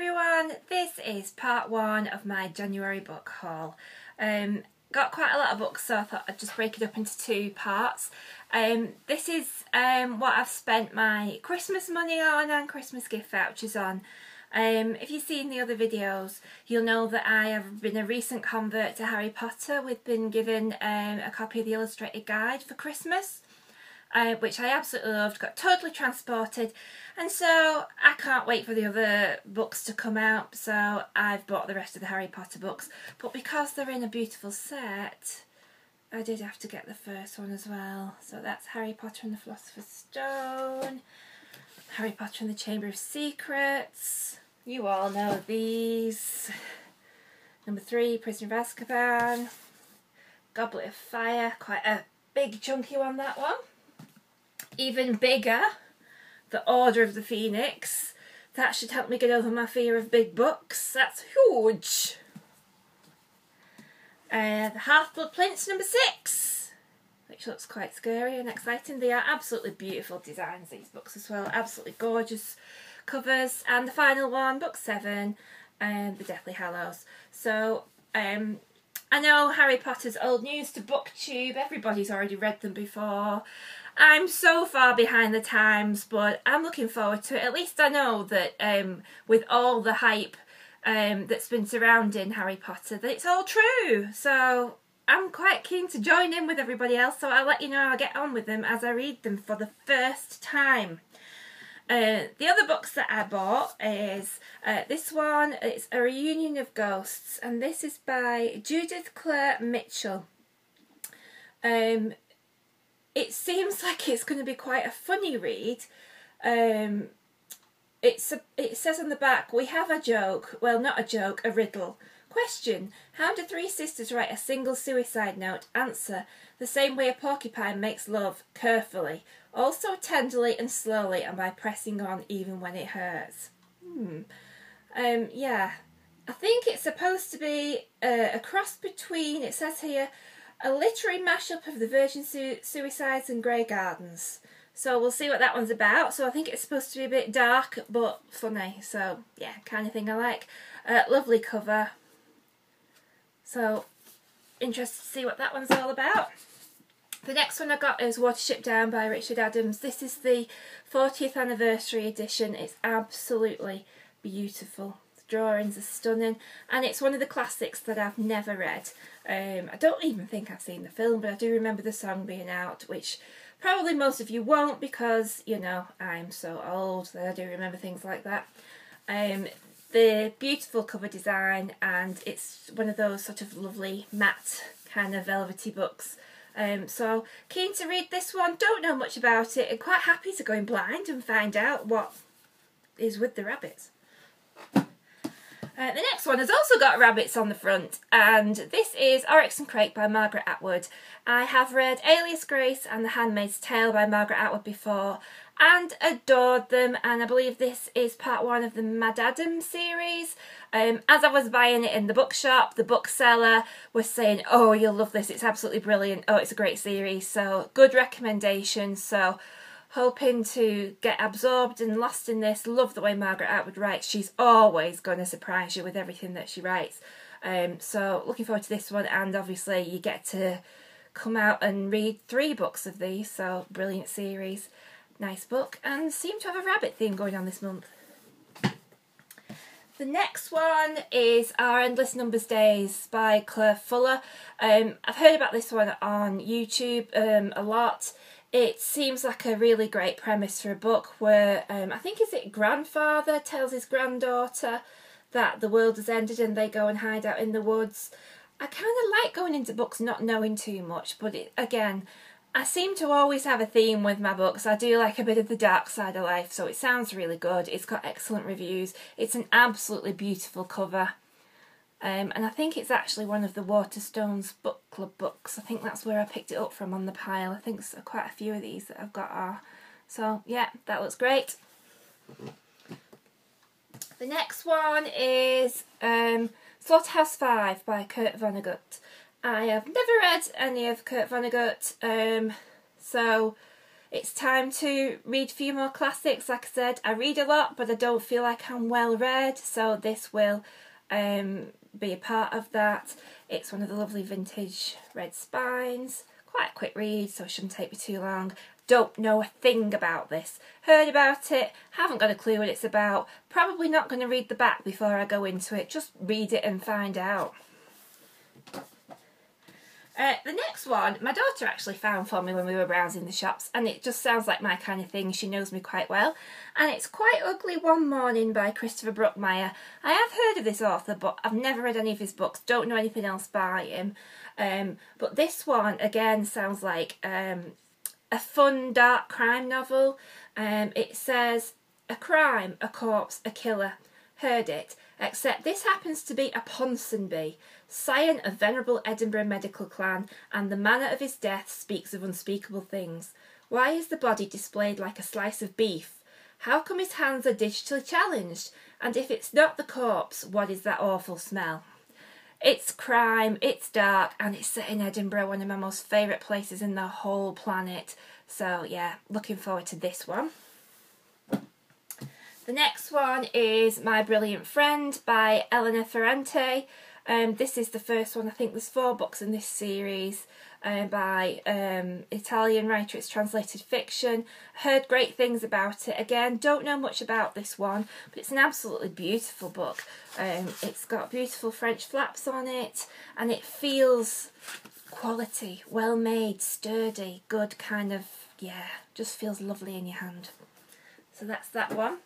everyone, this is part one of my January book haul. Um, got quite a lot of books so I thought I'd just break it up into two parts. Um, this is um, what I've spent my Christmas money on and Christmas gift vouchers on. Um, if you've seen the other videos, you'll know that I have been a recent convert to Harry Potter. We've been given um, a copy of the illustrated guide for Christmas which I absolutely loved, got totally transported, and so I can't wait for the other books to come out, so I've bought the rest of the Harry Potter books, but because they're in a beautiful set, I did have to get the first one as well. So that's Harry Potter and the Philosopher's Stone, Harry Potter and the Chamber of Secrets, you all know these, number three, Prisoner of Azkaban, Goblet of Fire, quite a big chunky one that one even bigger, The Order of the Phoenix. That should help me get over my fear of big books. That's huge. Uh, the Half-Blood Prince number six, which looks quite scary and exciting. They are absolutely beautiful designs, these books as well. Absolutely gorgeous covers. And the final one, book seven, um, The Deathly Hallows. So, um, I know Harry Potter's old news to booktube. Everybody's already read them before. I'm so far behind the times, but I'm looking forward to it. At least I know that um, with all the hype um, that's been surrounding Harry Potter, that it's all true. So I'm quite keen to join in with everybody else, so I'll let you know how I get on with them as I read them for the first time. Uh, the other books that I bought is uh, this one, it's A Reunion of Ghosts, and this is by Judith Claire Mitchell. Um, it seems like it's going to be quite a funny read. Um, it's a, it says on the back, we have a joke. Well, not a joke, a riddle. Question, how do three sisters write a single suicide note? Answer, the same way a porcupine makes love, carefully, also tenderly and slowly and by pressing on even when it hurts. Hmm. Um, yeah, I think it's supposed to be a cross between, it says here, a literary mashup of the Virgin Su Suicides and Grey Gardens. So we'll see what that one's about. So I think it's supposed to be a bit dark but funny. So yeah, kind of thing I like. Uh, lovely cover. So interested to see what that one's all about. The next one I got is Watership Down by Richard Adams. This is the 40th anniversary edition. It's absolutely beautiful The drawings are stunning and it's one of the classics that I've never read. Um, I don't even think I've seen the film but I do remember the song being out which probably most of you won't because you know I'm so old that I do remember things like that. Um, the beautiful cover design and it's one of those sort of lovely matte kind of velvety books. Um, so keen to read this one, don't know much about it and quite happy to go in blind and find out what is with the rabbits. Uh, the next one has also got rabbits on the front, and this is Oryx and Crake by Margaret Atwood. I have read Alias Grace and The Handmaid's Tale by Margaret Atwood before, and adored them, and I believe this is part one of the MaddAddam series. Um, as I was buying it in the bookshop, the bookseller was saying, oh, you'll love this, it's absolutely brilliant, oh, it's a great series, so good recommendation, so hoping to get absorbed and lost in this. Love the way Margaret Atwood writes. She's always going to surprise you with everything that she writes. Um, so looking forward to this one, and obviously you get to come out and read three books of these. So brilliant series, nice book, and seem to have a rabbit theme going on this month. The next one is Our Endless Numbered Days by Claire Fuller. Um, I've heard about this one on YouTube um, a lot it seems like a really great premise for a book where um, I think is it grandfather tells his granddaughter that the world has ended and they go and hide out in the woods. I kind of like going into books not knowing too much, but it, again, I seem to always have a theme with my books. I do like a bit of the dark side of life, so it sounds really good. It's got excellent reviews. It's an absolutely beautiful cover. Um, and I think it's actually one of the Waterstones book club books. I think that's where I picked it up from on the pile. I think quite a few of these that I've got are. So yeah, that looks great. The next one is um, Slaughterhouse 5 by Kurt Vonnegut. I have never read any of Kurt Vonnegut, um, so it's time to read a few more classics. Like I said, I read a lot, but I don't feel like I'm well read, so this will um, be a part of that. It's one of the lovely vintage red spines. Quite a quick read, so it shouldn't take me too long. Don't know a thing about this. Heard about it, haven't got a clue what it's about. Probably not going to read the back before I go into it. Just read it and find out. Uh, the next one, my daughter actually found for me when we were browsing the shops, and it just sounds like my kind of thing. She knows me quite well. And it's Quite Ugly One Morning by Christopher Brookmyre. I have heard of this author, but I've never read any of his books, don't know anything else by him. Um, but this one, again, sounds like um, a fun, dark crime novel. Um, it says, a crime, a corpse, a killer. Heard it. Except this happens to be a Ponsonby, scion of venerable Edinburgh medical clan, and the manner of his death speaks of unspeakable things. Why is the body displayed like a slice of beef? How come his hands are digitally challenged? And if it's not the corpse, what is that awful smell? It's crime, it's dark, and it's set in Edinburgh, one of my most favourite places in the whole planet. So, yeah, looking forward to this one. The next one is My Brilliant Friend by Elena Ferrante. Um, this is the first one, I think there's four books in this series uh, by um, Italian writer. It's translated fiction. Heard great things about it. Again, don't know much about this one, but it's an absolutely beautiful book. Um, it's got beautiful French flaps on it, and it feels quality, well made, sturdy, good kind of, yeah, just feels lovely in your hand. So that's that one.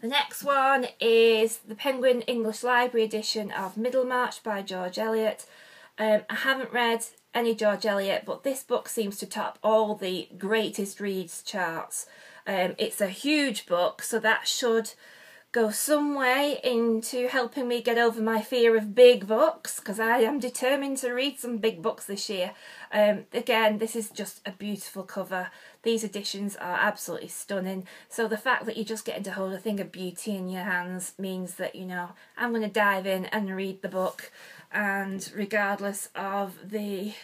The next one is the Penguin English Library edition of Middlemarch by George Eliot. Um, I haven't read any George Eliot, but this book seems to top all the greatest reads charts. Um, it's a huge book, so that should go some way into helping me get over my fear of big books because I am determined to read some big books this year. Um, again, this is just a beautiful cover. These editions are absolutely stunning. So the fact that you're just getting to hold a thing of beauty in your hands means that, you know, I'm going to dive in and read the book. And regardless of the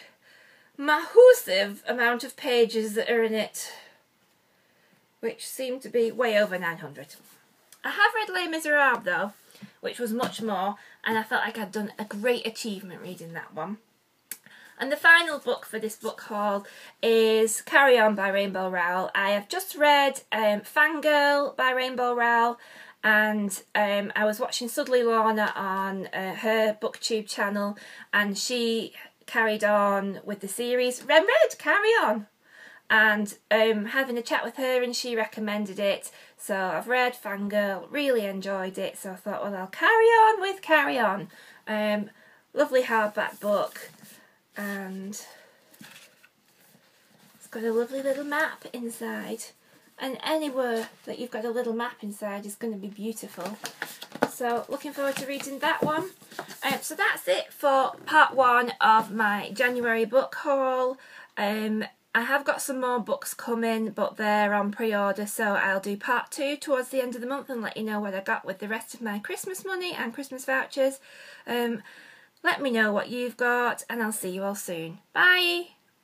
massive amount of pages that are in it, which seem to be way over 900. I have read Les Miserables though, which was much more, and I felt like I'd done a great achievement reading that one. And the final book for this book haul is Carry On by Rainbow Rowell. I have just read um, Fangirl by Rainbow Rowell and um, I was watching Suddenly Lorna on uh, her booktube channel and she carried on with the series. Red Red, carry on! And um, having a chat with her and she recommended it so I've read Fangirl, really enjoyed it, so I thought, well, I'll carry on with Carry On. Um, lovely hardback book, and it's got a lovely little map inside. And anywhere that you've got a little map inside is going to be beautiful. So looking forward to reading that one. Um, so that's it for part one of my January book haul. Um, I have got some more books coming, but they're on pre-order, so I'll do part two towards the end of the month and let you know what I got with the rest of my Christmas money and Christmas vouchers. Um, let me know what you've got, and I'll see you all soon. Bye!